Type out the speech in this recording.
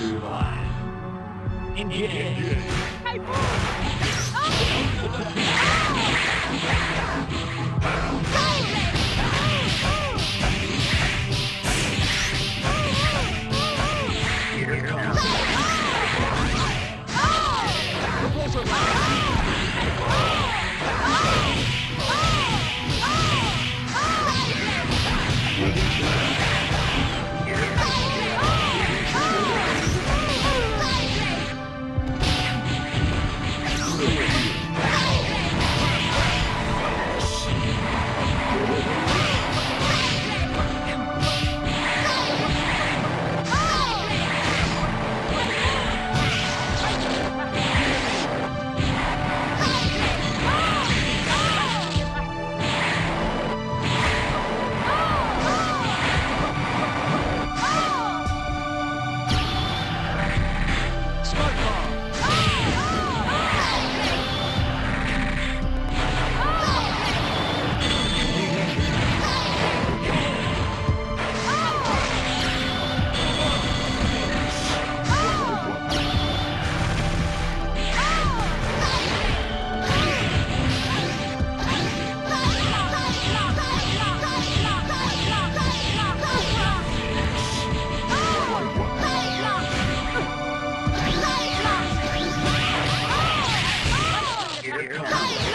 survive. Engage. Here comes. Smart Here. Here comes.